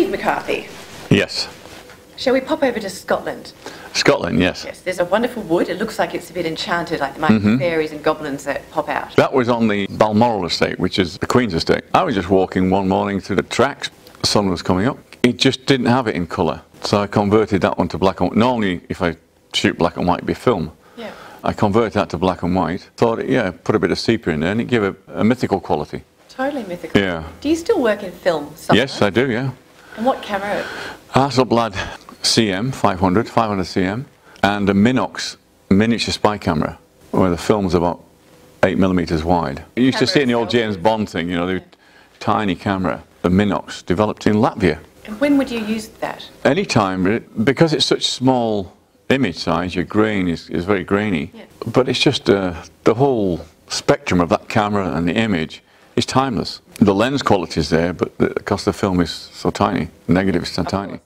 McCarthy. Yes. Shall we pop over to Scotland? Scotland, yes. Yes, there's a wonderful wood. It looks like it's a bit enchanted, like there might Mm-hmm. be fairies and goblins that pop out. That was on the Balmoral estate, which is the Queen's estate. I was just walking one morning through the tracks. The sun was coming up. It just didn't have it in colour. So I converted that one to black and white. Normally, if I shoot black and white, it'd be film. Yeah. I converted that to black and white. Thought, yeah, put a bit of sepia in there and it gave a, a mythical quality. Totally mythical. Yeah. Do you still work in film somewhere? Yes, I do, yeah. And what camera? Hasselblad CM 500, 500 CM, and a Minox miniature spy camera, where the film's about eight millimeters wide. You used to see in the old James Bond thing, you know, the tiny camera, the Minox, developed in Latvia. And when would you use that? Anytime, it- because it's such small image size, your grain is, is very grainy. Yeah. But it's just uh, the whole spectrum of that camera and the image is timeless. The lens quality is there, but the, because the film is so tiny, negative is so tiny.